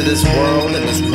to this world and this